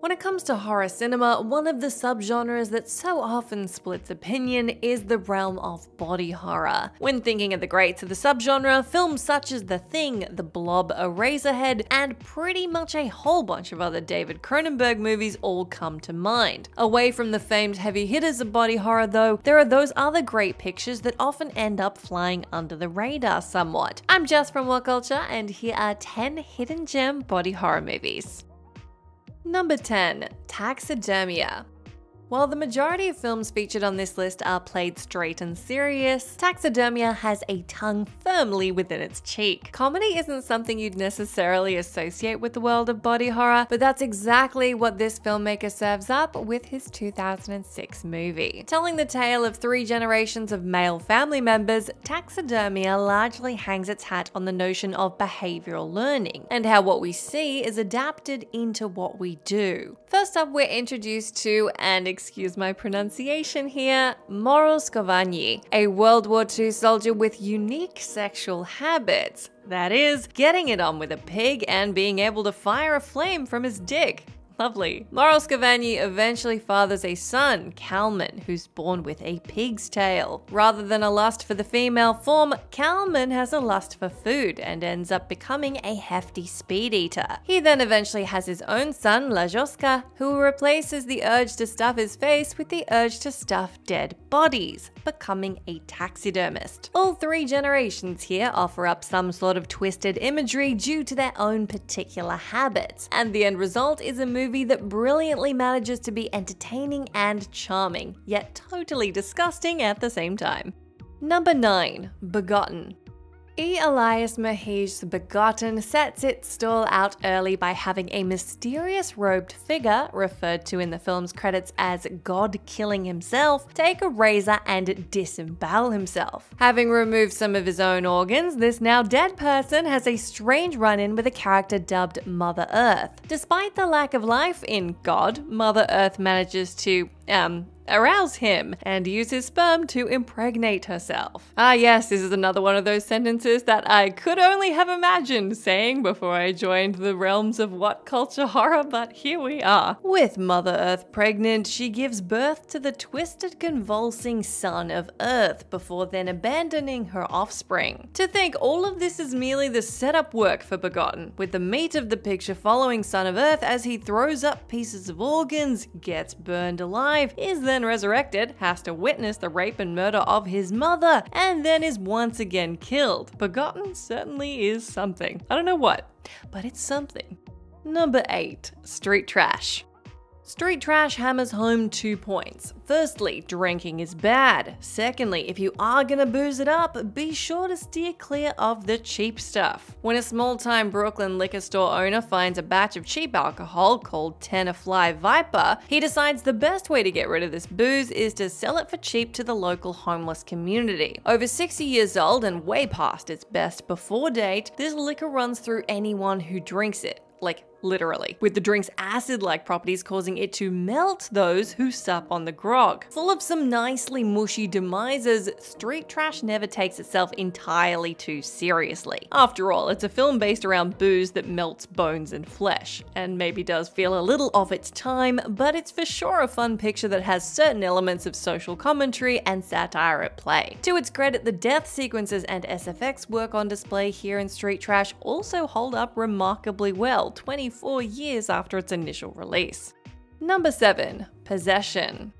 When it comes to horror cinema, one of the subgenres that so often splits opinion is the realm of body horror. When thinking of the greats of the subgenre, films such as The Thing, The Blob, Eraserhead, and pretty much a whole bunch of other David Cronenberg movies all come to mind. Away from the famed heavy hitters of body horror though, there are those other great pictures that often end up flying under the radar somewhat. I'm Jess from What Culture, and here are 10 hidden gem body horror movies. Number 10. Taxidermia. While the majority of films featured on this list are played straight and serious, Taxidermia has a tongue firmly within its cheek. Comedy isn't something you'd necessarily associate with the world of body horror, but that's exactly what this filmmaker serves up with his 2006 movie. Telling the tale of three generations of male family members, Taxidermia largely hangs its hat on the notion of behavioral learning and how what we see is adapted into what we do. First up, we're introduced to and excuse my pronunciation here, Morosgoványi, a World War II soldier with unique sexual habits. That is, getting it on with a pig and being able to fire a flame from his dick. Lovely. Morosgoványi eventually fathers a son, Kalman, who's born with a pig's tail. Rather than a lust for the female form, Kalman has a lust for food and ends up becoming a hefty speed eater. He then eventually has his own son, Lajoska, who replaces the urge to stuff his face with the urge to stuff dead bodies, becoming a taxidermist. All three generations here offer up some sort of twisted imagery due to their own particular habits, and the end result is a movie movie that brilliantly manages to be entertaining and charming, yet totally disgusting at the same time. Number 9. Begotten. E. Elias Merhige's Begotten sets its stall out early by having a mysterious robed figure, referred to in the film's credits as God killing himself, take a razor and disembowel himself. Having removed some of his own organs, this now dead person has a strange run in with a character dubbed Mother Earth. Despite the lack of life in God, Mother Earth manages to, um, arouse him, and use his sperm to impregnate herself. Ah, yes, this is another one of those sentences that I could only have imagined saying before I joined the realms of what culture horror, but here we are. With Mother Earth pregnant, she gives birth to the twisted, convulsing son of Earth before then abandoning her offspring. To think all of this is merely the setup work for Begotten, with the meat of the picture following Son of Earth as he throws up pieces of organs, gets burned alive, is then resurrected, has to witness the rape and murder of his mother, and then is once again killed. Begotten certainly is something. I don't know what, but it's something. Number 8. Street Trash. Street trash hammers home two points. Firstly, drinking is bad. Secondly, if you are gonna booze it up, be sure to steer clear of the cheap stuff. When a small time Brooklyn liquor store owner finds a batch of cheap alcohol called Tenafly Viper, he decides the best way to get rid of this booze is to sell it for cheap to the local homeless community. Over 60 years old and way past its best before date, this liquor runs through anyone who drinks it. Like, literally, with the drink's acid like properties causing it to melt those who sup on the grog. Full of some nicely mushy demises, Street Trash never takes itself entirely too seriously. After all, it's a film based around booze that melts bones and flesh, and maybe does feel a little off its time, but it's for sure a fun picture that has certain elements of social commentary and satire at play. To its credit, the death sequences and SFX work on display here in Street Trash also hold up remarkably well 24 years after its initial release. Number 7. Possession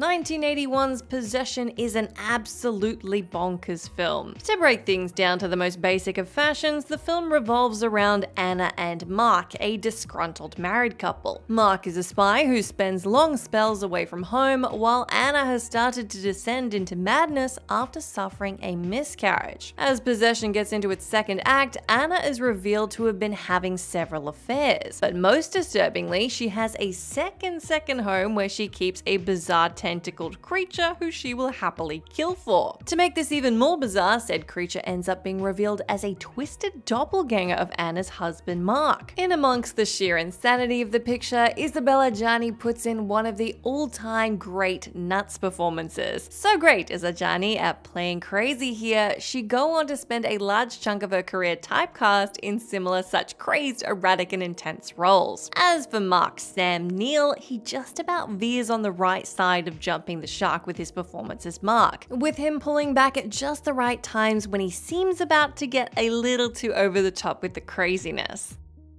1981's Possession is an absolutely bonkers film. To break things down to the most basic of fashions, the film revolves around Anna and Mark, a disgruntled married couple. Mark is a spy who spends long spells away from home, while Anna has started to descend into madness after suffering a miscarriage. As Possession gets into its second act, Anna is revealed to have been having several affairs, but most disturbingly, she has a second second home where she keeps a bizarre tentacled creature who she will happily kill for. To make this even more bizarre, said creature ends up being revealed as a twisted doppelganger of Anna's husband Mark. In amongst the sheer insanity of the picture, Isabelle Adjani puts in one of the all-time great nuts performances. So great is Adjani at playing crazy here, she go on to spend a large chunk of her career typecast in similar such crazed, erratic and intense roles. As for Mark Sam Neill, he just about veers on the right side of jumping the shark with his performance as Mark, with him pulling back at just the right times when he seems about to get a little too over the top with the craziness.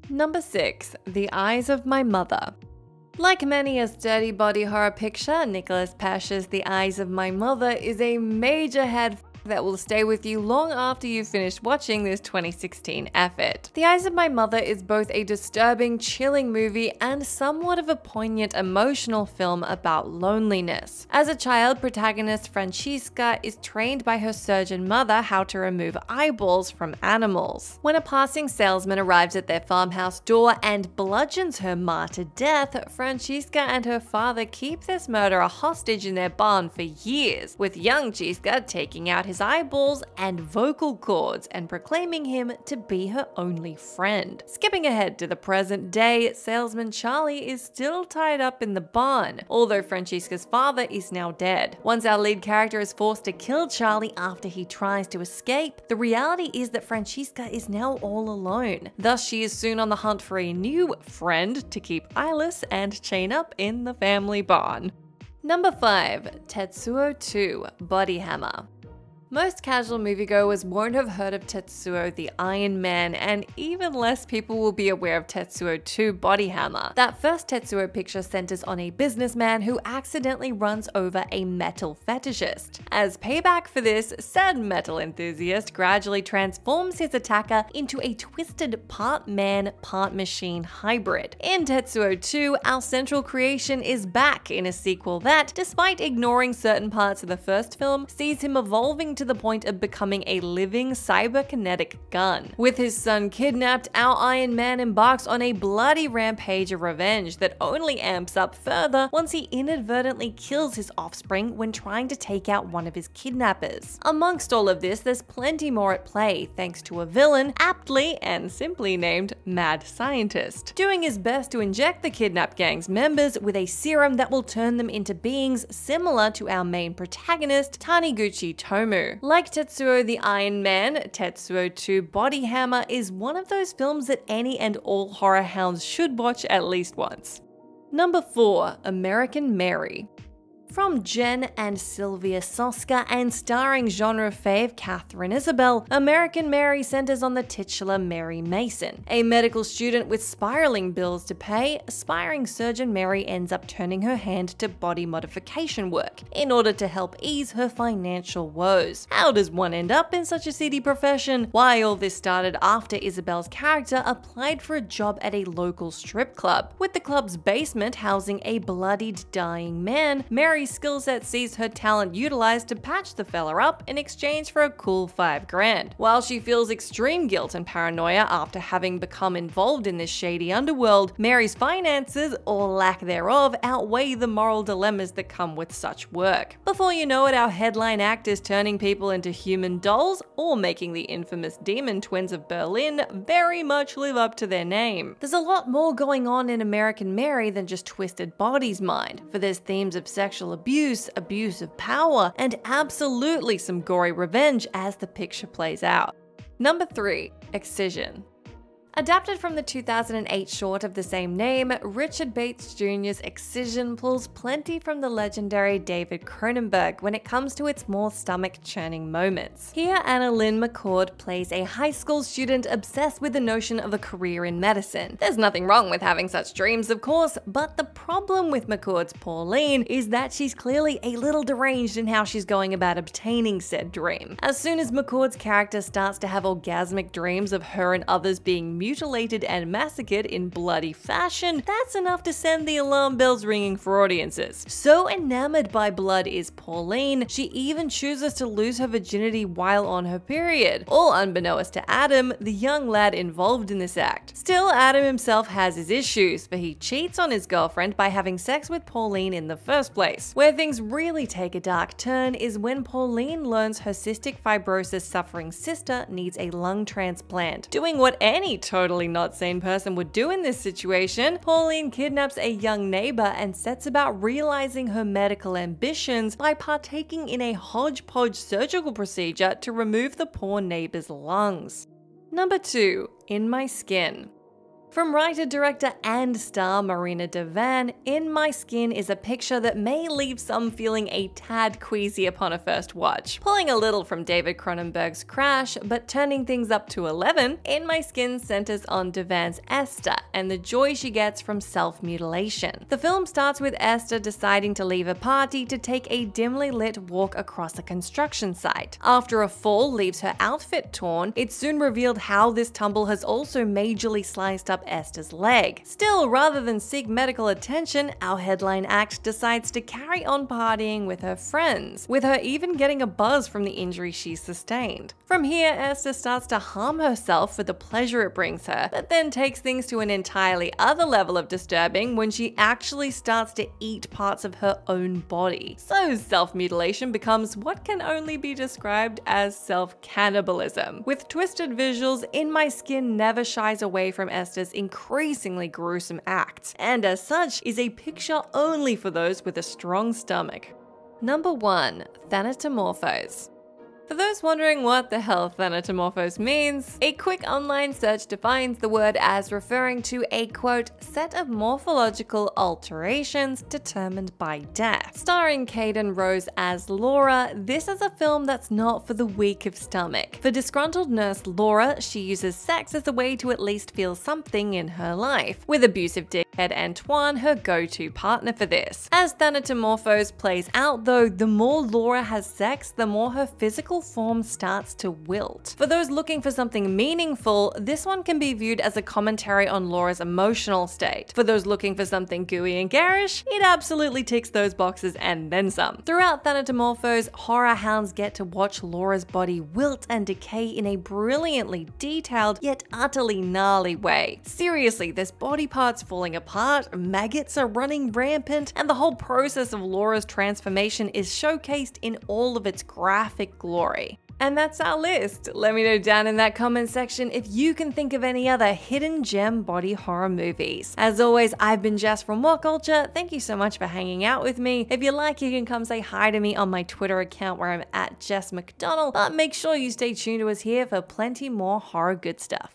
Number 6. The Eyes of My Mother like many a sturdy body horror picture, Nicholas Pesce's The Eyes of My Mother is a major head that will stay with you long after you've finished watching this 2016 effort. The Eyes of My Mother is both a disturbing, chilling movie and somewhat of a poignant, emotional film about loneliness. As a child, protagonist Francesca is trained by her surgeon mother how to remove eyeballs from animals. When a passing salesman arrives at their farmhouse door and bludgeons her ma to death, Francesca and her father keep this murderer hostage in their barn for years, with young Chiska taking out his his eyeballs and vocal cords and proclaiming him to be her only friend. Skipping ahead to the present day, salesman Charlie is still tied up in the barn, although Francesca's father is now dead. Once our lead character is forced to kill Charlie after he tries to escape, the reality is that Francesca is now all alone. Thus, she is soon on the hunt for a new friend to keep eyeless and chain up in the family barn. Number 5. Tetsuo 2 Body Hammer most casual moviegoers won't have heard of Tetsuo the Iron Man, and even less people will be aware of Tetsuo 2 Body Hammer. That first Tetsuo picture centers on a businessman who accidentally runs over a metal fetishist. As payback for this, said metal enthusiast gradually transforms his attacker into a twisted part man, part machine hybrid. In Tetsuo 2, our central creation is back in a sequel that, despite ignoring certain parts of the first film, sees him evolving to the point of becoming a living cyberkinetic gun. With his son kidnapped, our Iron Man embarks on a bloody rampage of revenge that only amps up further once he inadvertently kills his offspring when trying to take out one of his kidnappers. Amongst all of this, there's plenty more at play thanks to a villain aptly and simply named Mad Scientist, doing his best to inject the kidnapped gang's members with a serum that will turn them into beings similar to our main protagonist, Taniguchi Tomoo. Like Tetsuo the Iron Man, Tetsuo 2 Body Hammer is one of those films that any and all horror hounds should watch at least once. Number 4. American Mary from Jen and Sylvia Soska and starring genre fave Katharine Isabelle, American Mary centers on the titular Mary Mason. A medical student with spiraling bills to pay, aspiring surgeon Mary ends up turning her hand to body modification work in order to help ease her financial woes. How does one end up in such a seedy profession? Why all this started after Isabelle's character applied for a job at a local strip club. With the club's basement housing a bloodied, dying man, Mary Mary's skill set sees her talent utilized to patch the fella up in exchange for a cool 5 grand. While she feels extreme guilt and paranoia after having become involved in this shady underworld, Mary's finances, or lack thereof, outweigh the moral dilemmas that come with such work. Before you know it, our headline act is turning people into human dolls or making the infamous demon twins of Berlin very much live up to their name. There's a lot more going on in American Mary than just Twisted Bodies mind, for there's themes of sexual abuse, abuse of power, and absolutely some gory revenge as the picture plays out. Number 3. Excision Adapted from the 2008 short of the same name, Richard Bates Jr.'s Excision pulls plenty from the legendary David Cronenberg when it comes to its more stomach-churning moments. Here, AnnaLynne McCord plays a high school student obsessed with the notion of a career in medicine. There's nothing wrong with having such dreams, of course, but the problem with McCord's Pauline is that she's clearly a little deranged in how she's going about obtaining said dream. As soon as McCord's character starts to have orgasmic dreams of her and others being mutilated and massacred in bloody fashion, that's enough to send the alarm bells ringing for audiences. So enamored by blood is Pauline, she even chooses to lose her virginity while on her period, all unbeknownst to Adam, the young lad involved in this act. Still, Adam himself has his issues, for he cheats on his girlfriend by having sex with Pauline in the first place. Where things really take a dark turn is when Pauline learns her cystic fibrosis suffering sister needs a lung transplant. Doing what any totally not sane person would do in this situation, Pauline kidnaps a young neighbor and sets about realizing her medical ambitions by partaking in a hodgepodge surgical procedure to remove the poor neighbor's lungs. Number 2. In My Skin from writer, director, and star Marina de Van, In My Skin is a picture that may leave some feeling a tad queasy upon a first watch. Pulling a little from David Cronenberg's Crash, but turning things up to 11, In My Skin centers on de Van's Esther and the joy she gets from self-mutilation. The film starts with Esther deciding to leave a party to take a dimly lit walk across a construction site. After a fall leaves her outfit torn, it's soon revealed how this tumble has also majorly sliced up Esther's leg. Still, rather than seek medical attention, our headline act decides to carry on partying with her friends, with her even getting a buzz from the injury she sustained. From here, Esther starts to harm herself for the pleasure it brings her, but then takes things to an entirely other level of disturbing when she actually starts to eat parts of her own body. So self-mutilation becomes what can only be described as self-cannibalism. With twisted visuals, In My Skin never shies away from Esther's increasingly gruesome acts, and as such is a picture only for those with a strong stomach. Number 1. Thanatomorphose for those wondering what the hell thanatomorphose means, a quick online search defines the word as referring to a quote, set of morphological alterations determined by death. Starring Kayden Rose as Laura, this is a film that's not for the weak of stomach. For disgruntled nurse Laura, she uses sex as a way to at least feel something in her life, with abusive dickhead Antoine her go-to partner for this. As Thanatomorphose plays out though, the more Laura has sex, the more her physical form starts to wilt. For those looking for something meaningful, this one can be viewed as a commentary on Laura's emotional state. For those looking for something gooey and garish, it absolutely ticks those boxes and then some. Throughout Thanatomorphose, horror hounds get to watch Laura's body wilt and decay in a brilliantly detailed yet utterly gnarly way. Seriously, there's body parts falling apart, maggots are running rampant, and the whole process of Laura's transformation is showcased in all of its graphic glory glory. And that's our list. Let me know down in that comment section if you can think of any other hidden gem body horror movies. As always, I've been Jess from What Culture. Thank you so much for hanging out with me. If you like, you can come say hi to me on my Twitter account where I'm at Jess McDonald. But make sure you stay tuned to us here for plenty more horror good stuff.